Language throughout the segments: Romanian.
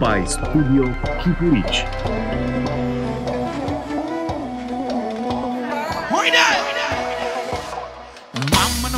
by Studio Kipurich. Mama,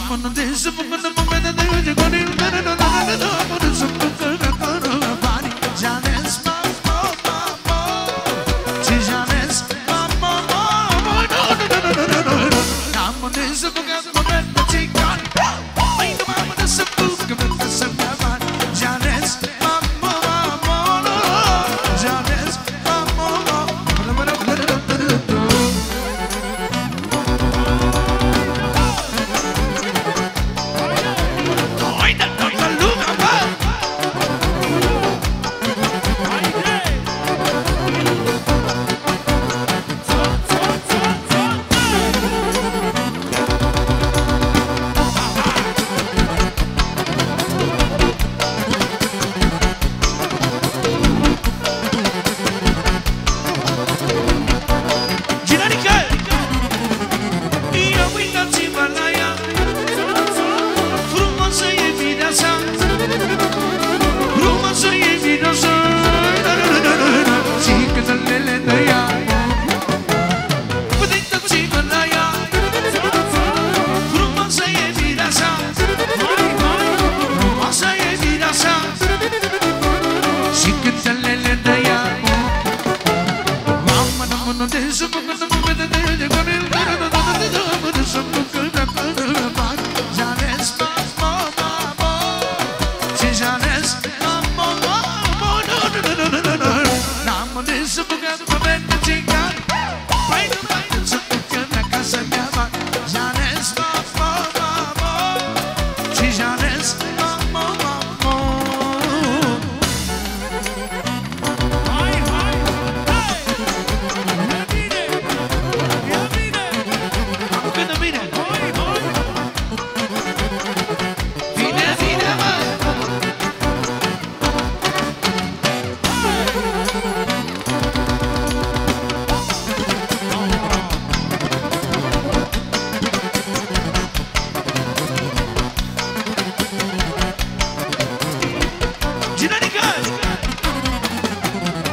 Listen together.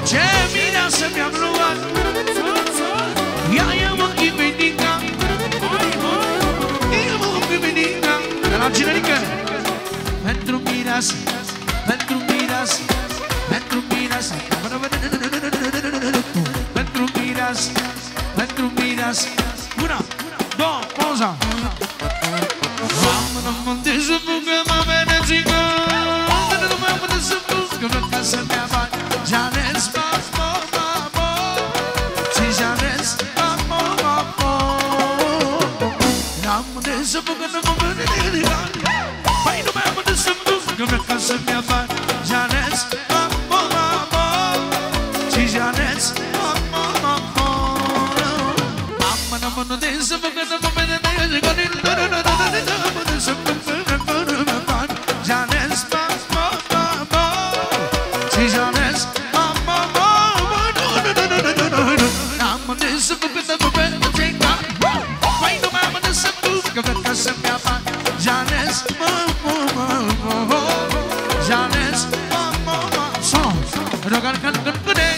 Ce bine să mi-am luat? Ia eu mă chimenica Eu mă chimenica De la generică. Pentru mireasă Pentru mireasă Pentru mireasă. Pentru mireasă Pentru mireasă. Una, două, pauza Una, două, pauza. Mama, I'm gonna dance, I'm gonna dance, I'm gonna dance, I'm gonna dance. Rogan kan kan kan